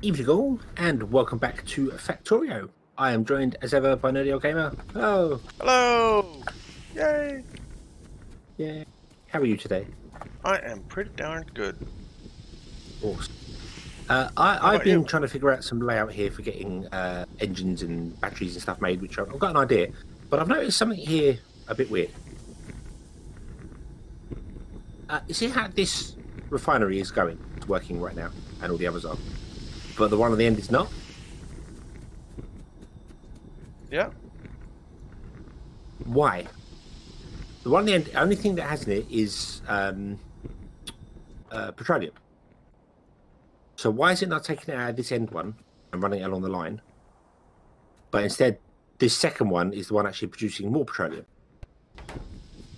evening all, and welcome back to Factorio. I am joined as ever by Nerdy Old Gamer. Hello. Hello! Yay! Yeah. How are you today? I am pretty darn good. Awesome. Uh, I, I've been you? trying to figure out some layout here for getting uh, engines and batteries and stuff made, which I've, I've got an idea, but I've noticed something here a bit weird. Uh, you see how this refinery is going? It's working right now, and all the others are, but the one at the end is not. Yeah? Why? The one at the end, the only thing that has in it is um, uh, petroleum. So why is it not taking it out of this end one and running it along the line? But instead, this second one is the one actually producing more petroleum.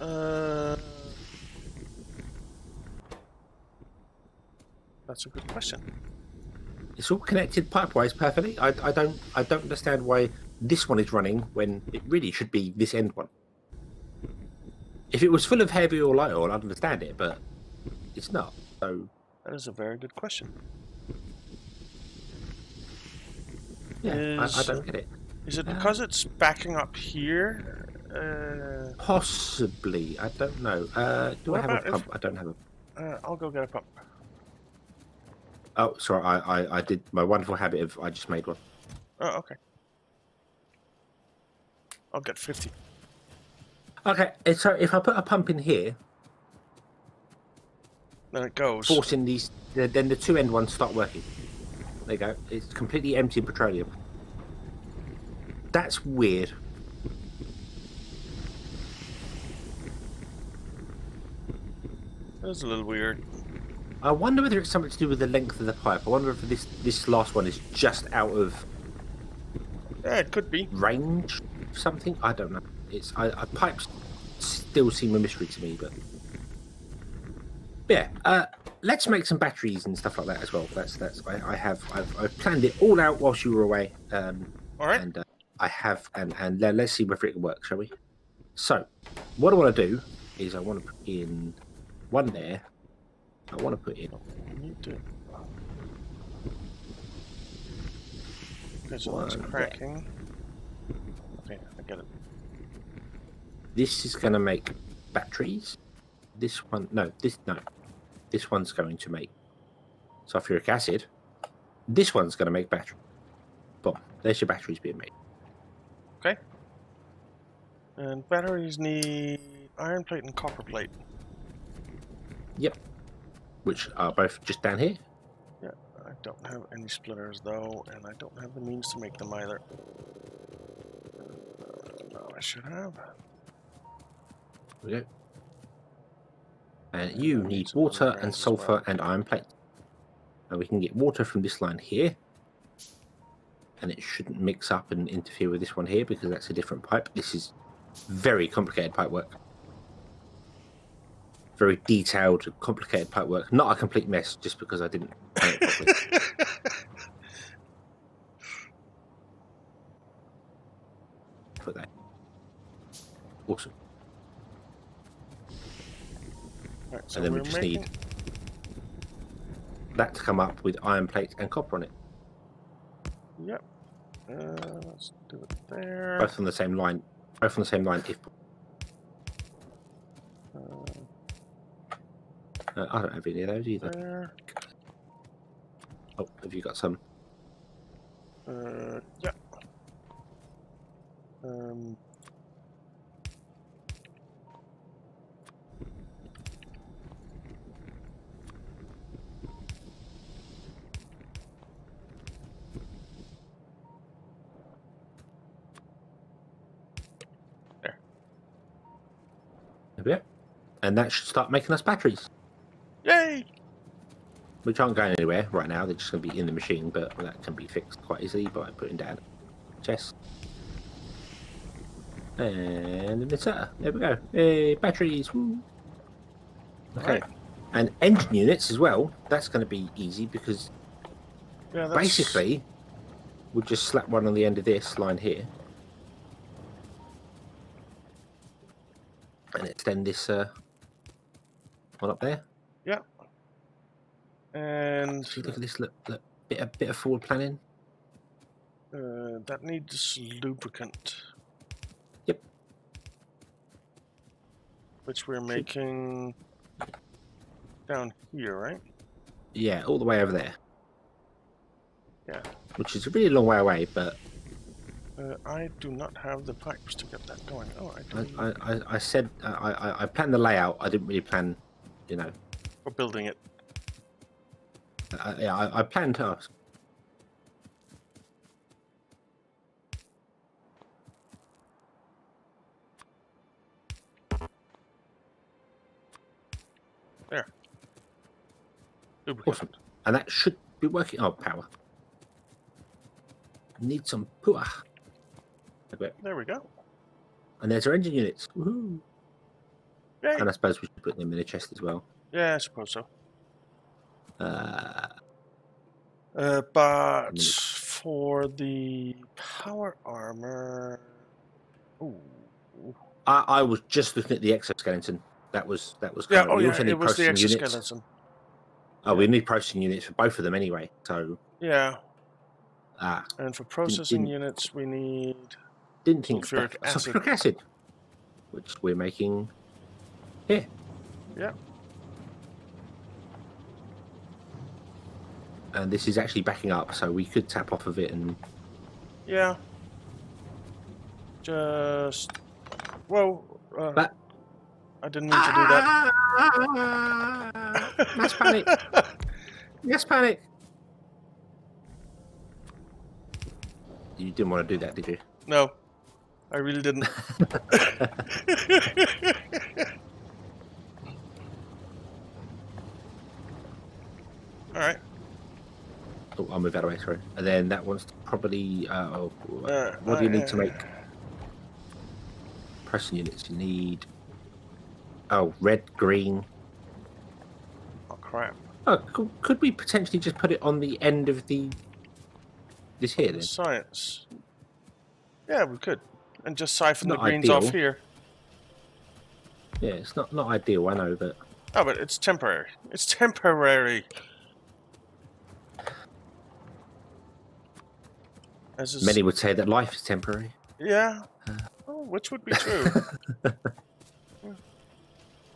Uh. That's a good question. It's all connected pipe-wise perfectly. I, I don't I don't understand why this one is running when it really should be this end one. If it was full of heavy or light oil, I'd understand it, but it's not. So That is a very good question. yeah, I, I Is- don't get it. Is it Uh, because it's backing up here? Uh, Possibly, I don't know. Uh, do I have a about if- pump? I don't have a. uh, I'll go get a pump. Oh, sorry, I, I, I did my wonderful habit of I just made one. Oh, okay. I'll get 50. Okay, eh, so if I put a pump in here, Then it goes. forcing these, then the two end ones start working. There you go. It's completely empty of petroleum. That's weird. That's a little weird. I wonder whether it's something to do with the length of the pipe. I wonder if this this last one is just out of Yeah, it could be. range something. I don't know. It's I, I pipes still seem a mystery to me, but yeah. Uh, let's make some batteries and stuff like that as well. That's that's I, I have I've, I've planned it all out whilst you were away, um, All right. and uh, I have and and let, let's see whether it can work, shall we? So, what I want to do is I want to put in one there. I want to put in You need to. Okay, so One there. cracking. Okay, I get it. This is going to make batteries. This one, no, this no, this one's going to make sulfuric acid. This one's going to make battery. Boom. There's your batteries being made. Okay. And batteries need iron plate and copper plate. Yep. Which are both just down here. Yeah, I don't have any splitters though, and I don't have the means to make them either. Uh, no, I should have. There we go. And you need water and sulfur well. and iron plate. And we can get water from this line here. And it shouldn't mix up and interfere with this one here because that's a different pipe. This is very complicated pipe work. Very detailed, complicated pipe work. Not a complete mess just because I didn't. Put that. Awesome. Right, so and then we just making... need that to come up with iron plate and copper on it. Yep. Uh, let's do it there. Both on the same line. Both on the same line if Uh, uh, I don't have any of those either. there. Oh, have you got some? Uh, yeah. Um. There. And that should start making us batteries, Yay! which aren't going anywhere right now. They're just going to be in the machine, but that can be fixed quite easily by putting down chest. And the inserter. There we go. Hey, batteries. Woo. Okay. Right. And engine units as well. That's going to be easy because Yeah, basically we'll just slap one on the end of this line here and extend this uh, one up there And see look at this look look bit a bit of forward planning. Uh, that needs lubricant. Yep. Which we're making down here, right? Yeah, all the way over there. Yeah. Which is a really long way away, but Uh, I do not have the pipes to get that going. Oh, I I, I- I said I, I, I planned the layout. I didn't really plan, you know. For building it. I, yeah, I, I planned tasks. Lubricant. Awesome. And that should be working. Oh, power. Need some power. There we go. And there's our engine units. And I suppose we should put them in a chest as well. Yeah, I suppose so. Uh, Uh, but for the power armor, ooh, I, I was just looking at the exoskeleton. That was that was. yeah, of- oh we yeah, also need it was the processing units. exoskeleton. Oh, we need processing units for both of them anyway. So, Yeah, ah, and for processing didn't- units, we need didn't think Sulfuric acid. sulfuric acid, which we're making here. Yeah. And this is actually backing up, so we could tap off of it and yeah. Just whoa, uh, But- I didn't mean to do that. Mass panic. Yes, panic. You didn't want to do that, did you? no, I really didn't. All right. Oh, I'll move that away, sorry. And then that one's probably. Uh, oh, Uh, what do you need to uh, make processing units? You need. Oh, red, green. Oh crap! Oh, could, could we potentially just put it on the end of the. This here then? Science. Yeah, we could, and just siphon the Not greens off here. Yeah, it's not, not ideal, I know, but. Oh, but it's temporary. It's temporary. Many would say that life is temporary. yeah, oh, which would be true.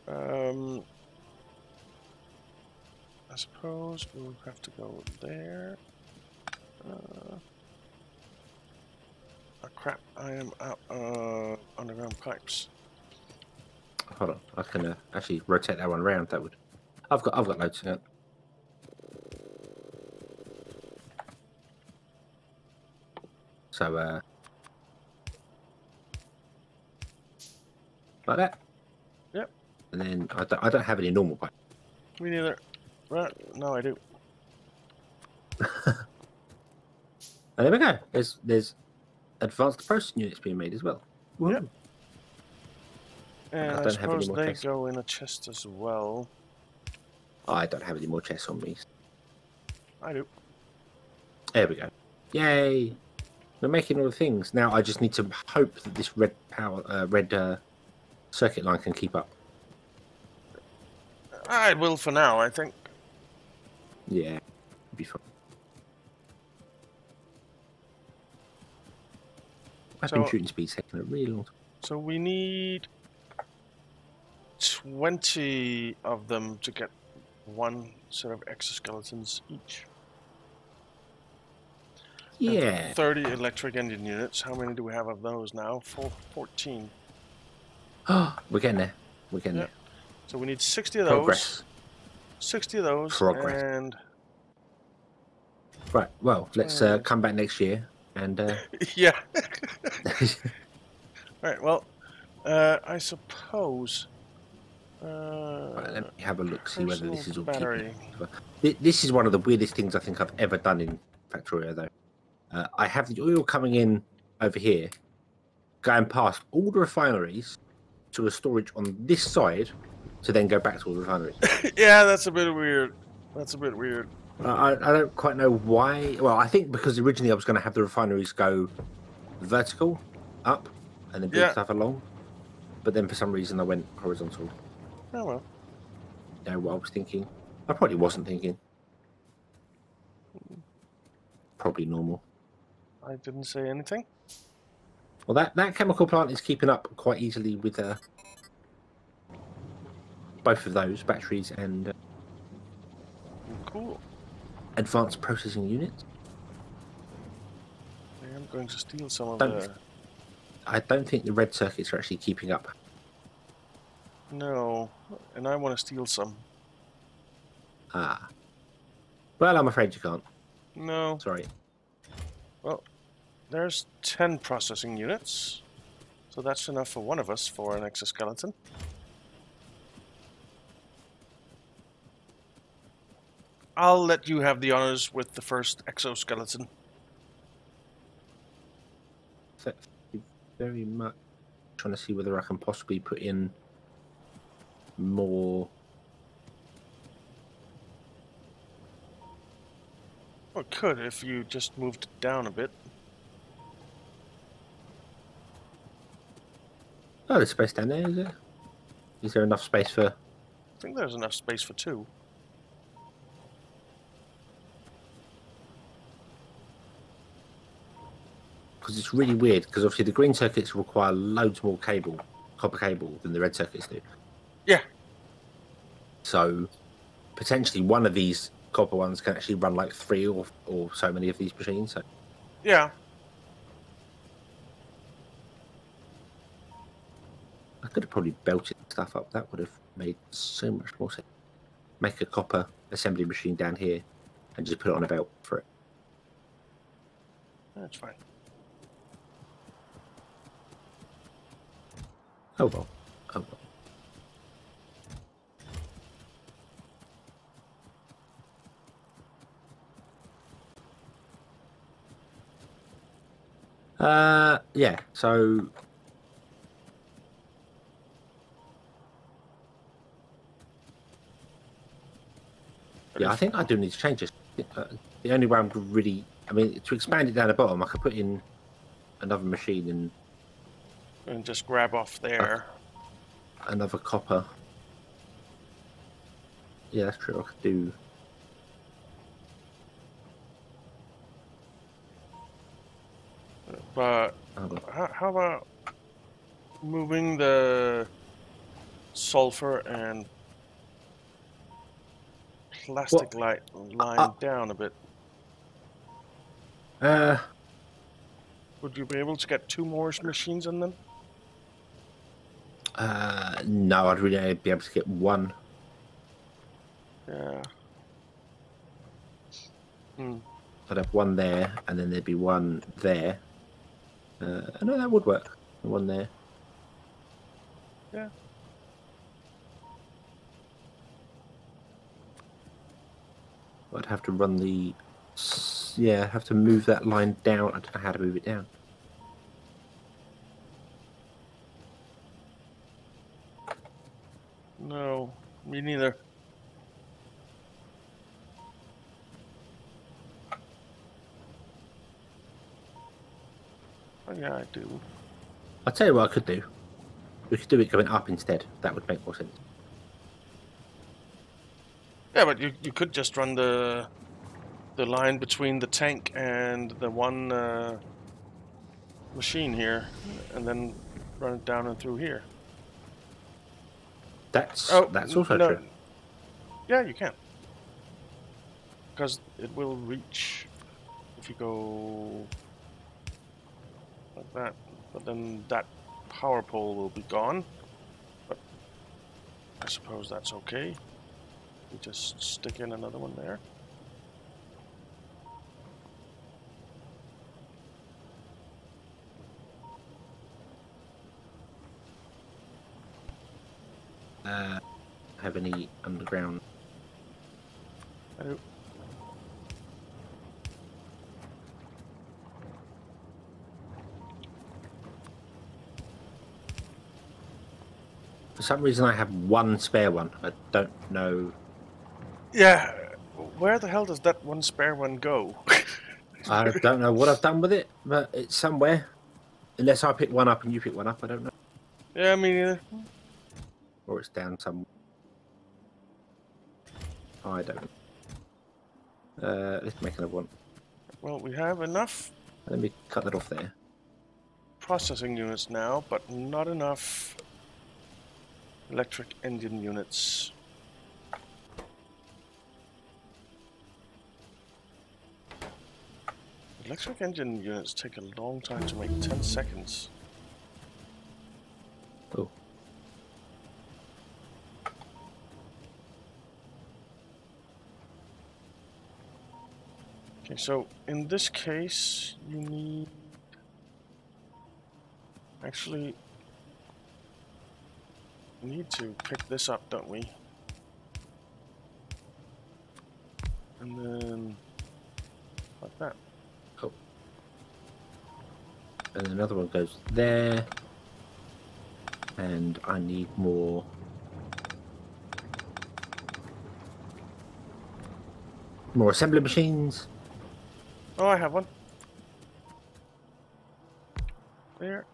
um, I suppose we'll have to go there. Uh, oh crap! I am out uh, underground pipes. Hold on, I can uh, actually rotate that one around. That would. I've got I've got loads. So uh, like that. Yep. And then I don't, I don't have any normal pipe. Me neither. Right? No, I do. And there we go. There's there's advanced processing units being made as well. Yep. And I I, don't have any suppose more they chests. go in a chest as well. I don't have any more chests on me. I do. There we go. Yay! We're making all the things. Now I just need to hope that this red power, uh, red uh, circuit line can keep up. I will for now, I think. Yeah, be fine. Weapon So- shooting speed's taking a really long time. So we need 20 of them to get one set of exoskeletons each. Yeah, 30 electric engine units. How many do we have of those now? Four, 14. we're getting there. We're getting Yeah. there. So we need 60 of those. Progress. 60 of those. Progress. And Right. Well, let's uh, come back next year and. Uh, yeah. Right, well, uh, I suppose. Uh, right, let me have a look, see whether this is all keeping battery. This is one of the weirdest things I think I've ever done in Factorio, though. Uh, I have the oil coming in over here, going past all the refineries to a storage on this side, to then go back to all the refineries. yeah, that's a bit weird. That's a bit weird. I, I I don't quite know why. Well, I think because originally I was going to have the refineries go vertical, up, and then bring Yeah. stuff along. But then for some reason I went horizontal. Oh well. You know what I was thinking? I probably wasn't thinking. probably normal. I didn't say anything. Well, that, that chemical plant is keeping up quite easily with uh, both of those batteries and uh, Cool. advanced processing units. I am going to steal some of Don't- the. I don't think the red circuits are actually keeping up. No, and I want to steal some. Ah. Well, I'm afraid you can't. No, Sorry. There's 10 processing units. So that's enough for one of us for an exoskeleton. I'll let you have the honors with the first exoskeleton. Thank you very much. Trying to see whether I can possibly put in more. Well, could if you just moved it down a bit. Oh, there's space down there, is there? Is there enough space for. I think there's enough space for two. Because it's really weird, because obviously the green circuits require loads more cable, copper cable, than the red circuits do. Yeah. So potentially one of these copper ones can actually run like three or, or so many of these machines. So Yeah, could have probably belted stuff up. That would have made so much more sense. Make a copper assembly machine down here and just put it on a belt for it. that's fine. Oh well. Oh well. Uh, yeah. So yeah, I think I do need to change this. Uh, the only way I'm really, I mean, to expand it down the bottom, I could put in another machine and And just grab off there. another copper. Yeah, that's true. I could do. But how, how about moving the sulfur and plastic light lying uh, down a bit? Uh, Would you be able to get two more machines in them? uh, no, I'd really only be able to get one. Yeah. Hmm. I'd have one there, and then there'd be one there. Uh, no, that would work. One there. Yeah. I'd have to run the. Yeah, have to move that line down. I don't know how to move it down. No, me neither. Oh, yeah, I do. I'll tell you what I could do. We could do it going up instead. That would make more sense. Yeah, but you, you could just run the the line between the tank and the one uh, machine here, and then run it down and through here. That's Oh, that's also no. true. Yeah, you can. Because it will reach if you go like that. But then that power pole will be gone. But I suppose that's okay. We just stick in another one there. Uh, have any underground? I. For some reason, I have one spare one. I don't know. Yeah. Where the hell does that one spare one go? I don't know what I've done with it, but it's somewhere. Unless I pick one up and you pick one up, I don't know. yeah, me neither. Or it's down somewhere. I don't. Uh, let's make another one. Well, we have enough Let me cut that off there. processing units now, but not enough electric engine units. Electric engine units take a long time to make 10 seconds. Oh. Okay, so in this case, you need. Actually, we need to pick this up, don't we? And then. Like that. And another one goes there. And I need more. More assembly machines. Oh, I have one. There.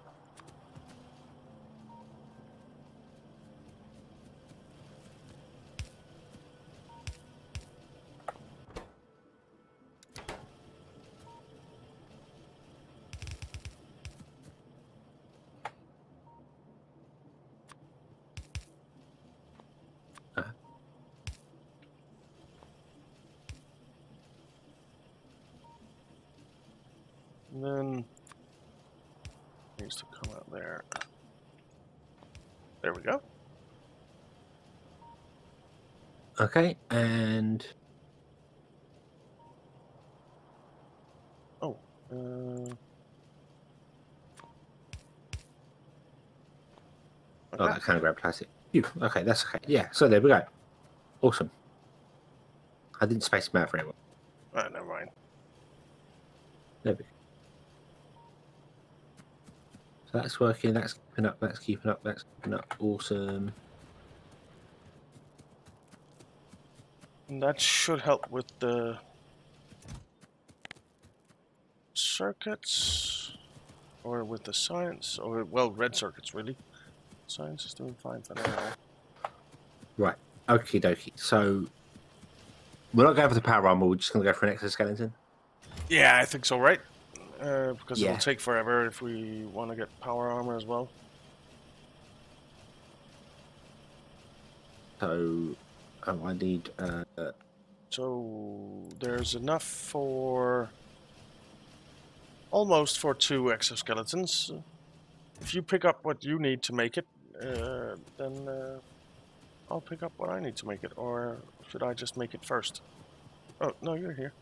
Okay, and Oh, uh, oh, that kind of grab plastic. Phew, Okay, that's okay. Yeah, so there we go. Awesome. I didn't space them out very well. Ah, never mind. There we go. So that's working. That's keeping up. That's keeping up. That's keeping up. Awesome. And that should help with the circuits, or with the science, or well, red circuits really. Science is doing fine for now. Right. Okie dokie. So we're not going for the power armor. We're just going to go for an exoskeleton. Yeah, I think so, right? Uh, because Yeah. it'll take forever if we want to get power armor as well. So um, I need. Uh, So there's enough for almost for two exoskeletons. If you pick up what you need to make it, uh, then uh, I'll pick up what I need to make it. Or should I just make it first? Oh no, you're here.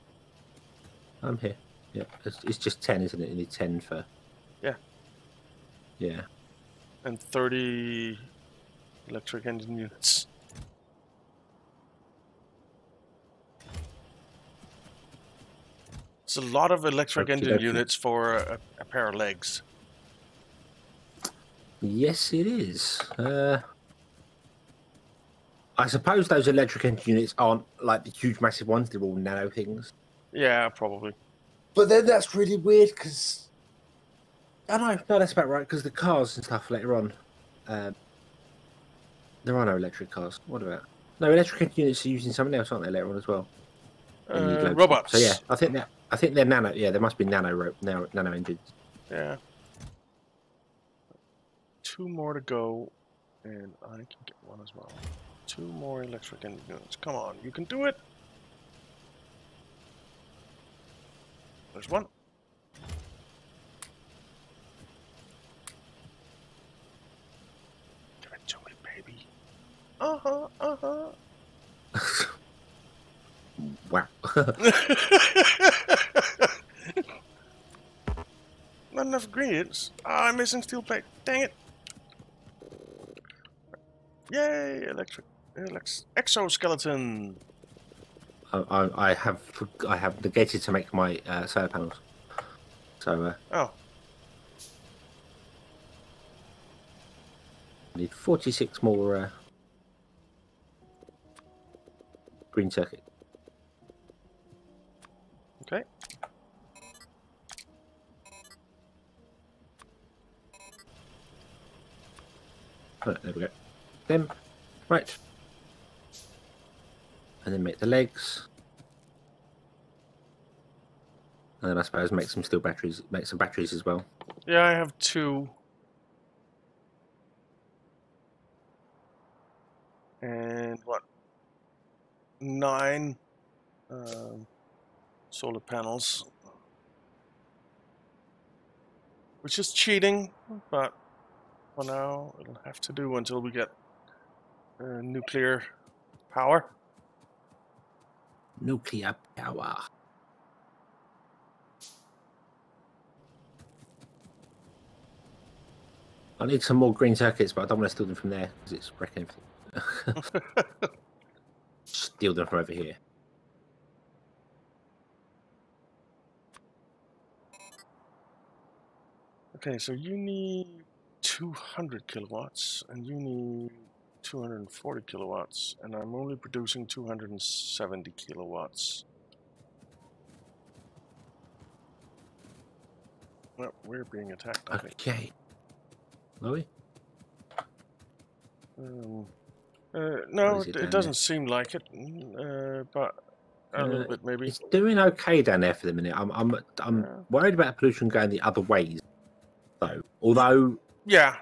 I'm here. Yeah, it's, it's just ten, isn't it? You need ten for. Yeah. Yeah. And 30 electric engine units. A lot of electric engine Okey-dokey. units for a, a pair of legs. Yes, it is. Uh, I suppose those electric engine units aren't like the huge, massive ones. They're all nano things. Yeah, probably. But then that's really weird because I don't know. No, that's about right. Because the cars and stuff later on, um, there are no electric cars. What about no electric engine units are using something else, aren't they? Later on as well. They need Uh, robots. So yeah, I think that I think they're nano. Yeah, there must be nano rope nano, nano engines. Yeah. Two more to go, and I can get one as well. Two more electric engines. Come on, you can do it. There's one. Give it to me, baby. Uh huh. Uh huh. wow. Not enough ingredients. Ah, I'm missing steel plate. Dang it. Yay, electric, elex, exoskeleton. I, I, I have I have negated to make my uh, solar panels. So uh, Oh, I need forty six more uh, green circuit. There we go. Them. Right. And then make the legs. And then I suppose make some steel batteries, make some batteries as well. Yeah, I have two. And what? Nine um, solar panels. Which is cheating, but for now it'll have to do until we get uh, nuclear power. Nuclear power. I need some more green circuits, but I don't want to steal them from there because it's wrecking everything. steal them from over here. Okay, so you need 200 kilowatts and you need 240 kilowatts, and I'm only producing 270 kilowatts. Well, we're being attacked. Okay. Are we? Um, uh, no, it it, doesn't seem like it, mm, uh, but a little Uh, bit maybe. It's doing okay down there for the minute. I'm I'm I'm Yeah. worried about pollution going the other ways, though. Although Yeah,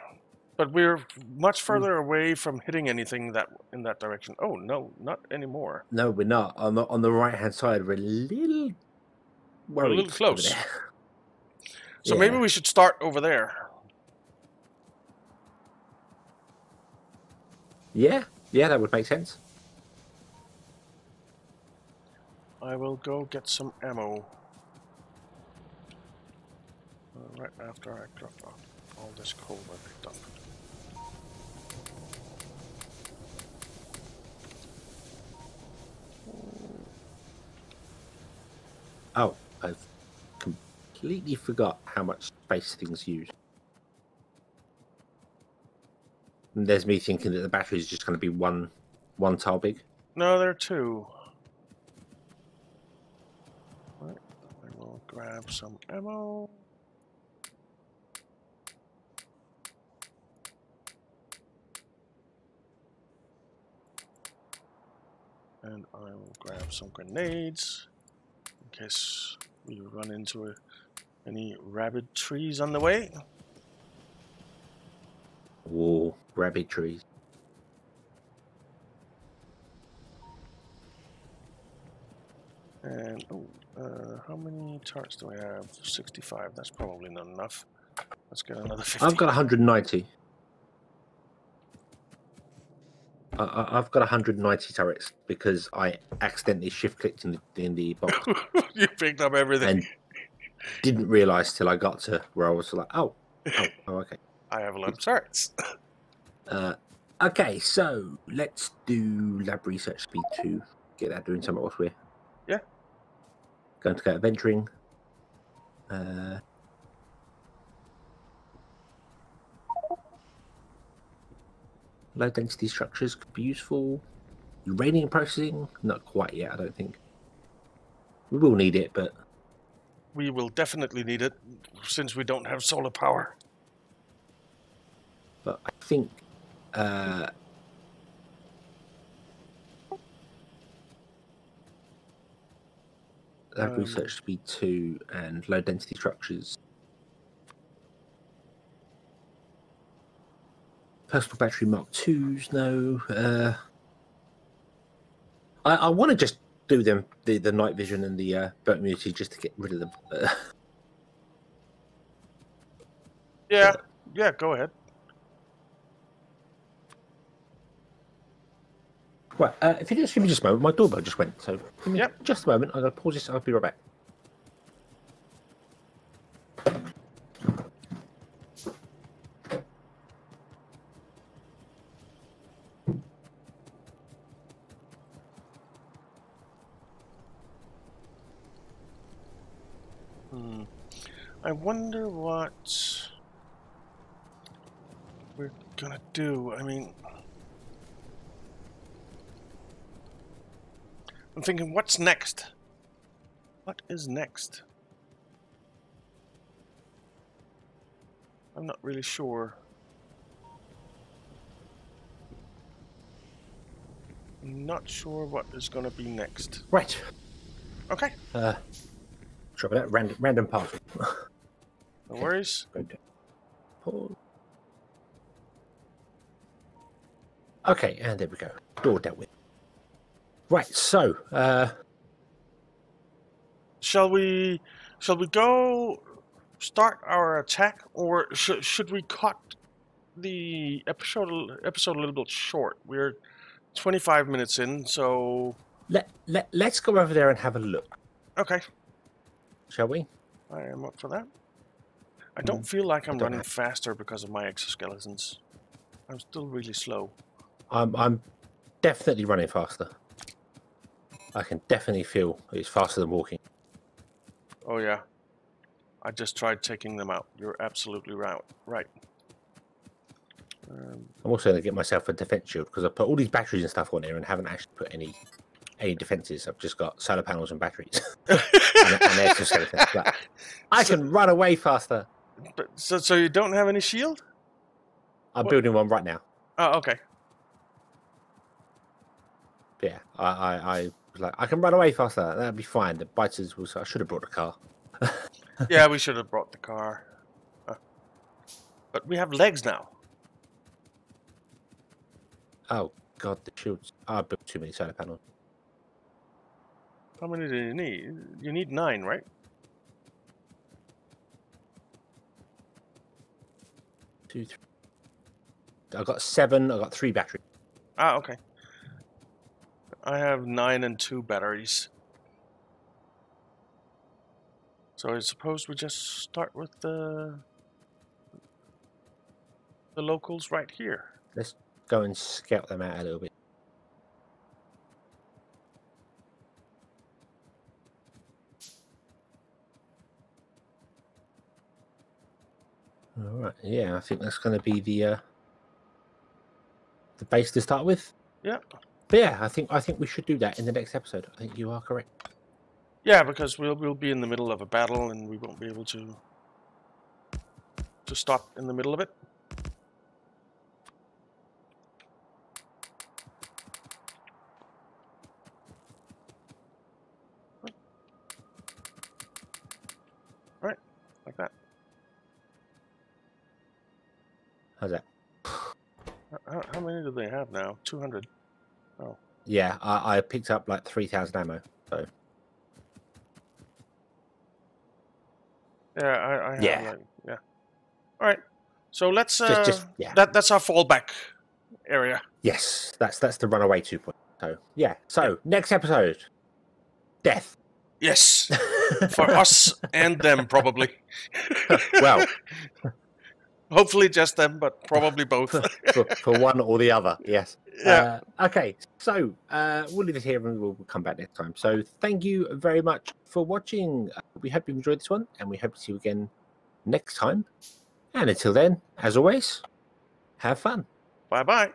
but we're much Hmm. further away from hitting anything that in that direction. Oh no, not anymore. no, we're not on the on the right hand side. We're a little worried. over close. there. So maybe we should start over there. Yeah, yeah, that would make sense. I will go get some ammo. Right after I drop off all this coal I picked up. Oh, I've completely forgot how much space things use. And there's me thinking that the battery is just going to be one one tile big. No, there are two. Right, I will grab some ammo. And I will grab some grenades in case we run into a, any rabid trees on the way. Whoa, rabbit trees. And oh, uh, how many turrets do I have? 65. That's probably not enough. Let's get another 50. I've got 190. I, I've got 190 turrets because I accidentally shift clicked in the, in the box you picked up everything. and didn't realize till I got to where I was like, oh, oh, oh okay. I have a lot of turrets. Uh, okay, so let's do lab research speed two. Get that doing something else we're. Yeah. Going to go adventuring. Uh, low density structures could be useful. Uranium processing, not quite yet, I don't think. We will need it, but We will definitely need it since we don't have solar power. but I think uh, lab Um, research speed two and low density structures. Personal battery Mark twos, no. Uh, I, I want to just do them the, the night vision and the uh, belt immunity just to get rid of them. Yeah, yeah, go ahead. Right, uh, if you just give me just a moment, my doorbell just went. So give me Yep. just a moment. I'm going to pause this. I'll be right back. Hmm. I wonder what we're gonna do. I mean, I'm thinking, what's next? What is next? I'm not really sure. Not sure what is gonna be next. Right. Okay. Uh, Drop that random random parcel. No worries. Pause. Okay, and there we go. Door dealt with. Right, so uh Shall we? Shall we go start our attack, or sh- should we cut the episode episode a little bit short? We're 25 minutes in, so let, let let's go over there and have a look, okay, shall we? I am up for that. I don't feel like I'm running faster because of my exoskeletons. I'm still really slow. I'm I'm definitely running faster. I can definitely feel it's faster than walking. Oh yeah, I just tried taking them out. You're absolutely right. Right. Um, I'm also going to get myself a defense shield because I put all these batteries and stuff on here and haven't actually put any any defenses. I've just got solar panels and batteries and, and I So- can run away faster. but so so you don't have any shield? I'm What- building one right now. Oh okay. Yeah, I, I, I was like, I can run away faster. That'd be fine. The biters was. I should have brought the car. yeah, we should have brought the car. Uh, but we have legs now. Oh god, the shields. I built too many solar panels. How many do you need? You need nine, right? Two, three. I got seven. I got three batteries. Ah, okay. I have nine and two batteries. So I suppose we just start with the the locals right here. Let's go and scout them out a little bit. All right. Yeah, I think that's going to be the uh, the base to start with. Yeah. But yeah, I think I think we should do that in the next episode. I think you are correct. Yeah, because we'll we'll be in the middle of a battle and we won't be able to to stop in the middle of it. Right, like that. How's that? How, how many do they have now? 200. Oh. Yeah, I, I picked up like 3,000 ammo, so. Yeah, I, I have yeah. Like, yeah. All right. So let's. Uh, just, yeah. That, that's our fallback area. Yes, that's that's the runaway 2.0. So, yeah. So, next episode Death. Yes. For us and them, probably. well hopefully just them, but probably both. for, for one or the other. Yes. yeah. Uh, okay. So uh, we'll leave it here and we'll come back next time. So thank you very much for watching. Uh, we hope you enjoyed this one, and we hope to see you again next time. And until then, as always, have fun. bye bye.